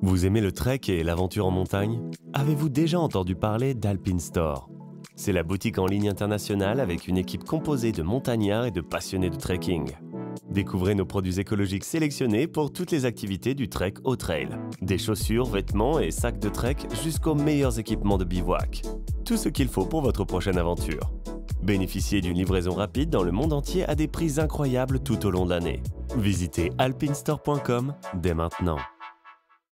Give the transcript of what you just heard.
Vous aimez le trek et l'aventure en montagne? Avez-vous déjà entendu parler d'Alpine Store? C'est la boutique en ligne internationale avec une équipe composée de montagnards et de passionnés de trekking. Découvrez nos produits écologiques sélectionnés pour toutes les activités du trek au trail. Des chaussures, vêtements et sacs de trek jusqu'aux meilleurs équipements de bivouac. Tout ce qu'il faut pour votre prochaine aventure. Bénéficiez d'une livraison rapide dans le monde entier à des prix incroyables tout au long de l'année. Visitez alpinstore.com dès maintenant.